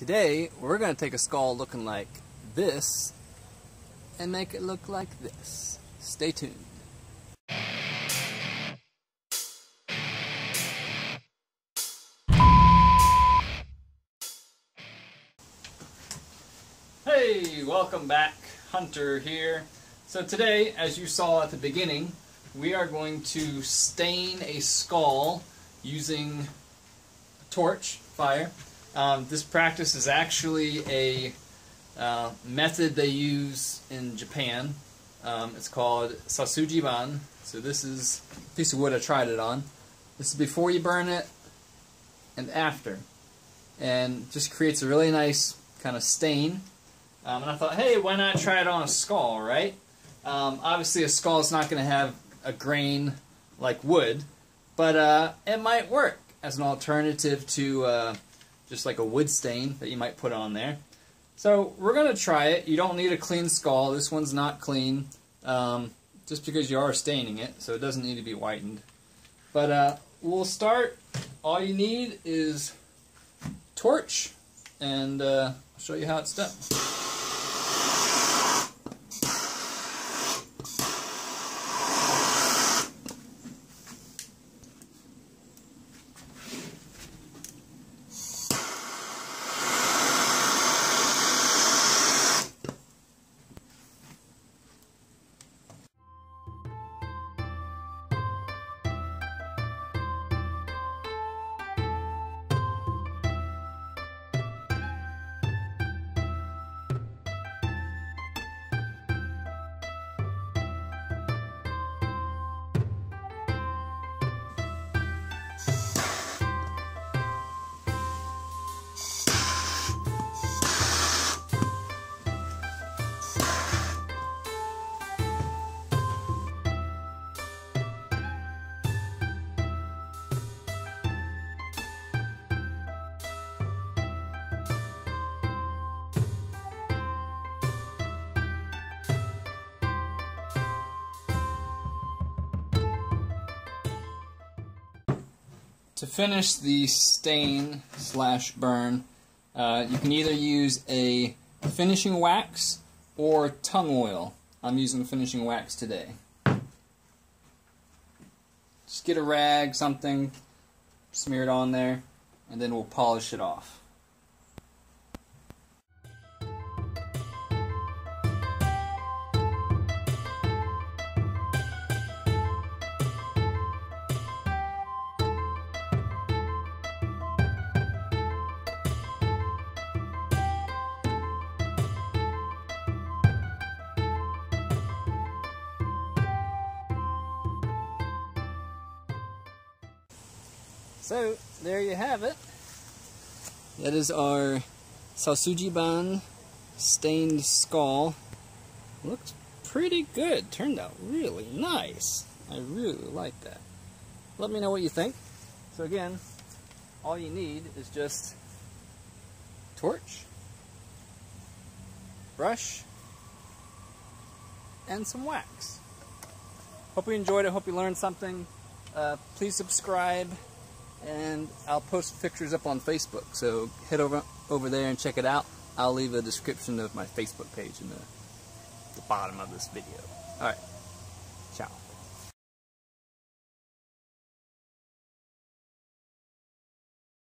Today, we're going to take a skull looking like this and make it look like this. Stay tuned. Hey, welcome back. Hunter here. So today, as you saw at the beginning, we are going to stain a skull using a torch, fire. Um, this practice is actually a uh, method they use in Japan. Um, it's called Shou Suji Ban. So this is a piece of wood I tried it on. This is before you burn it and after. And just creates a really nice kind of stain. Um, and I thought, hey, why not try it on a skull, right? Um, obviously, a skull is not going to have a grain like wood, but uh, it might work as an alternative to uh, just like a wood stain that you might put on there. So we're going to try it. You don't need a clean skull. This one's not clean, um, just because you are staining it, so it doesn't need to be whitened. But uh, we'll start. All you need is torch, and uh, I'll show you how it's done. To finish the stain slash burn, uh, you can either use a finishing wax or tung oil. I'm using the finishing wax today. Just get a rag, something, smear it on there, and then we'll polish it off. So, there you have it. That is our Shou Suji Ban stained skull. Looks pretty good. Turned out really nice. I really like that. Let me know what you think. So again, all you need is just torch, brush, and some wax. Hope you enjoyed it. Hope you learned something. Uh, please subscribe and I'll post pictures up on Facebook. So head over over there and check it out. I'll leave a description of my Facebook page in the, the bottom of this video. All right.